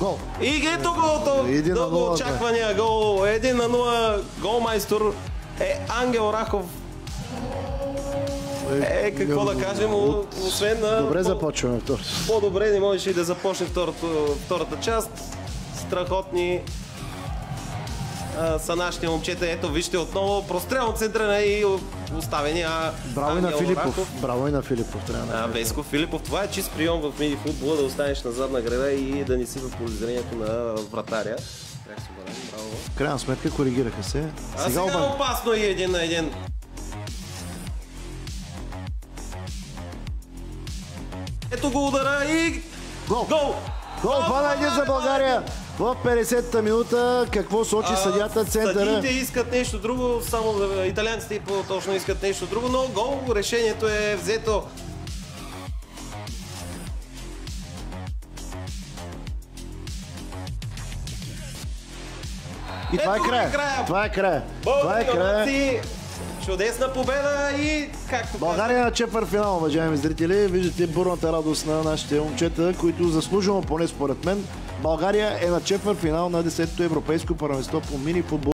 Гол. И ето го, Един на дълго очаквания гол. Един на нула. Голмайстор е Ангел Рахов. Е, какво да кажем, От- освен на... Добре по- започваме втори. По-добре не можеше и да започне втората част. Страхотни а, са нашите момчета. Ето, вижте отново прострелно центране и оставени. А Браво и на Филипов. Рахов. Браво и на Филипов. Трябва да А, Веско Филипов, това е чист прием в мини футбола, да останеш на задна града и да не си в полезрението на вратаря. В крайна сметка коригираха се. А сега, обаче- опасно и един на един. Ето го удара и Гол! гол! Гол! 2 на 1 за България! В 50-та минута какво сочи съдята центъра? Съдиите искат нещо друго, само да- италианците и по-точно искат нещо друго, но гол, решението е взето. И това е края. е. Това е края. Това е края. Чудесна победа и както България на четвър финал, уважаеми зрители. Виждате бурната радост на нашите момчета, които заслужено, поне според мен, България е на четвър финал на 10-то европейско първенство по мини футбол.